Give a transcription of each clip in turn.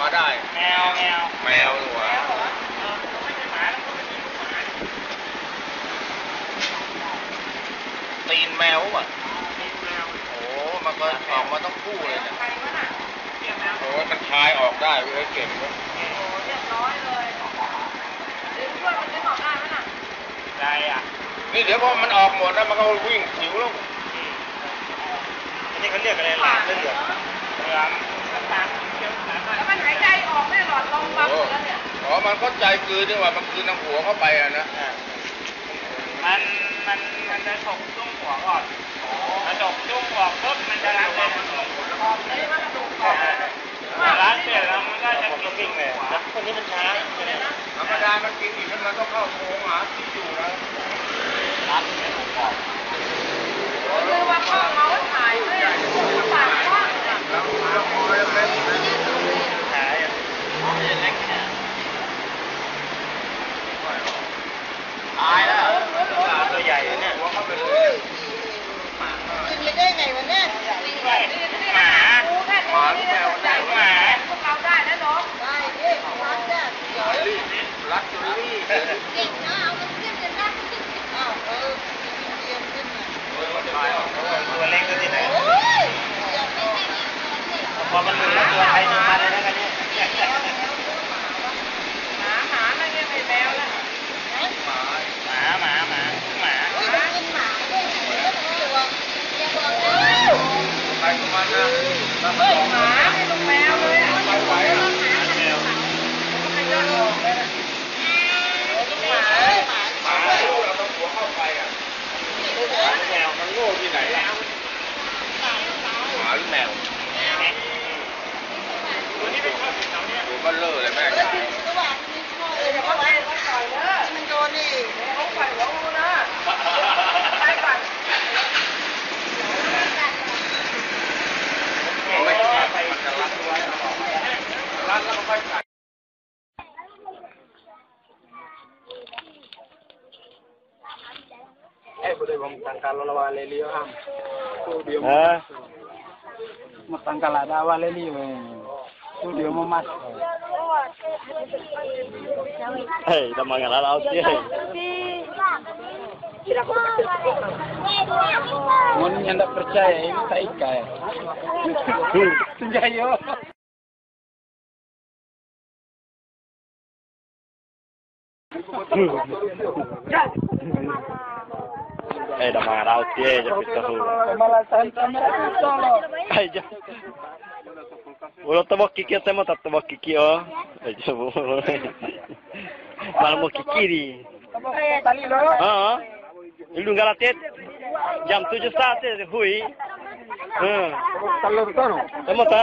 มาได้ แมวแมวแมวหรือวะตีนแมวอะโอ้มันก็ออกมาต้องคู่เลยเนี่ยโอ้มันคลายออกได้เว้ยเก่งเว้ยได้อะนี่เดี๋ยวพอมันออกหมดแล้วมันก็วิ่งผิวลงอันนี้เขาเรียกอะไรล่ะเลือดเหลืองน้ำายใจออกไม่หลอดลมบังแล้วเนี่ยอ๋อ มันเข้าใจกลืนด้วยว่ามันกลืนน้ำหัวเข้าไปอะนะมันมันมันจะฉกจุ้งหัวก่อนกระจกจุ้งหัวปุ๊บมันจะล้างเลยมันออกเลยมันกระดูกออกล้างเสร็จแล้วมันก็จะกินวิ่งเลยนะคนนี้มันช้าธรรมดามันกินอีกแล้วมันต้องเข้าโค้งหาที่อยู่แล้ว ล้างเสร็จออกคือว่าพ่อเขาถ่ายด้วยปากกว้างเนี่ย แล้วแล้วพอเล็กๆนะ หายอะเล็กเนี่ย ตายแล้ว ตัวใหญ่เนี่ย หัวเข้าไปเลย กินไม่ได้ไงวะเนี่ย หมาหมา หมาหรือแมวได้ หมาพวกเราได้แล้วเนาะ ได้ดิรัดจ้ะ หมาลี่รัดจนลี่ เลยเก่งนะเอามันขึ้นกันได้อ้าวเออเรียนขึ้นมามันคลายออกแล้วตัวเล็กก็ที่ไหนโอ้ยอย่าไปให้ดีพอมันหลุดแล้วตัวใครตัวมันเลยนะกันเนี่ยหมาหมาไม่ใช่ไม่แมวแล้วหมาหมาหมาหมาหมาโอ้ยมันกินหมาด้วยแล้วมันตัวอย่าบอกนะใครของมันนะแล้วเฮ้ยออกหมา แมวมันโง่ที่ไหนล่ะหมาหรือแมวตัวนี้เป็นข้าวสีขาวเนี่ยตัวบ้านเล่อเลยแม่งรัดแล้วก็ค่อยใส่ bang tangkal lo lawa leli am. Tu dia Eh. mau tangkal ada awal leli we. Tu dia mau mas. Hei, dah mangan laut dia. Mun yang tak percaya ini tak ikai. Senjayo. Eh, dah mangan laut dia, jadi tahu. Malah santai solo. Ay, ya. Ulo tabo kiki. Mal mo kikiri. Jam 7 saat eh hui. Hmm. Kalau tu no. Tamo ta?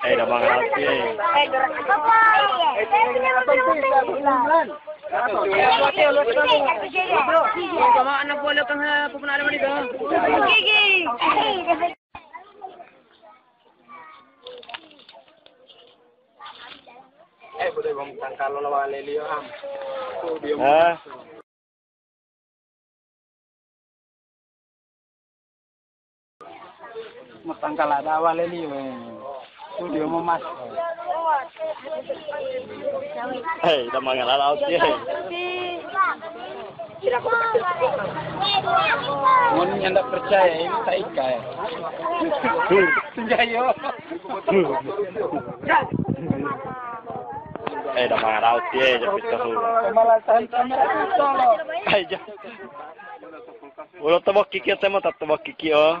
Eh, dah. Eh, bang am. Tu dia Eh. mau tangkal ada awal leli we. Tu dia mau mas. Eh, dah mangan laut dia. Mun yang tak percaya ini tak ikai. Senjayo. Eh, dah mangan laut dia, jadi tahu. Malah santai solo. Ay, ya. Ulo tabo kiki mo tatabo kiki oh.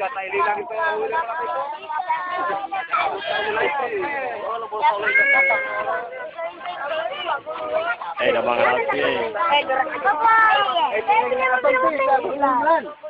jatah ilang ito. Eh, nabangan natin. Eh, nabangan natin. Eh.